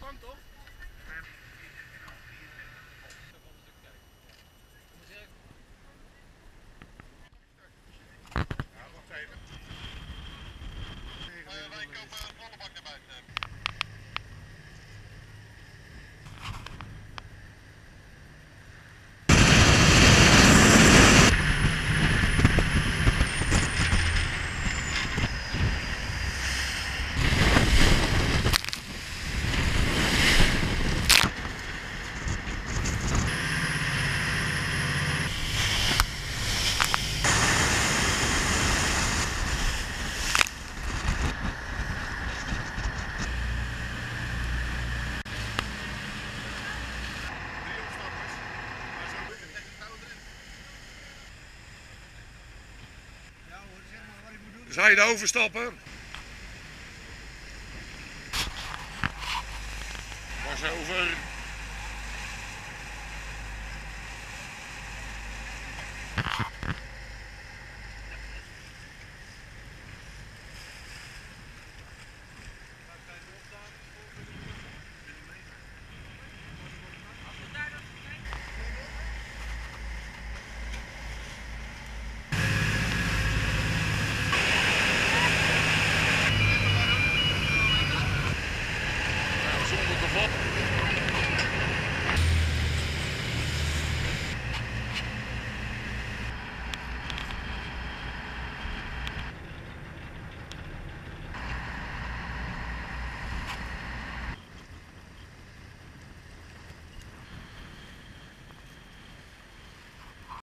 Santo. Zou je de overstappen? Was over.